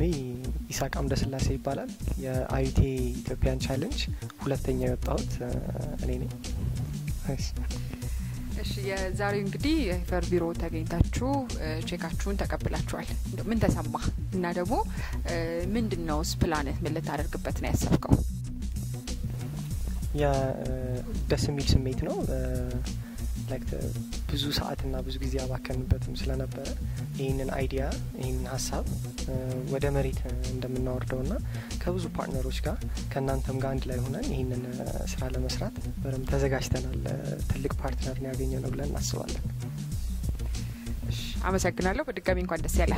ስሜ ይስሃቅ አምደስላሴ ይባላል። የአዩቴ ኢትዮጵያን challenge ሁለተኛ የወጣሁት እኔ ነኝ። እሺ የዛሬው እንግዲህ የ Fair ቢሮ ተገኝታችሁ ቼካችሁን ተቀብላችኋል። ምን ተሰማ እና ደግሞ ምንድን ነውስ ፕላንህ? ምን ልታደርግበት ነው ያሰብከው? ደስ የሚል ስሜት ነው። ብዙ ሰዓትና ብዙ ጊዜ ያባከንበትም ስለነበረ ይህንን idea ይህንን ሀሳብ ወደ መሬት እንደምናወርደው ና ከብዙ partner ኦች ጋር ከእናንተም ጋር አንድ ላይ ሆነን ይህንን ስራ ለመስራት በደንብ ተዘጋጅተናል። ትልቅ partner ያገኘ ነው ብለን እናስባለን። አመሰግናለሁ። በድጋሚ እንኳን ደስ ያለ